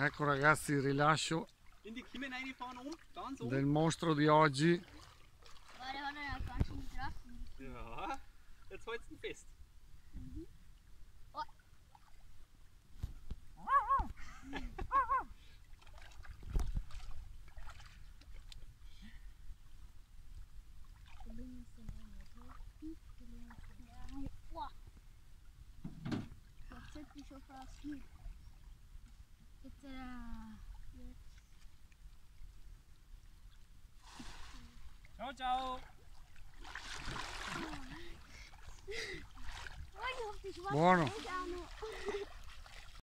Ecco ragazzi il rilascio die del mostro di oggi. Ja jetzt hältst du ihn fest. Boah. Jetzt sind wir schon fast hier. Jetzt, äh, jetzt. Ciao, ciao. Oh,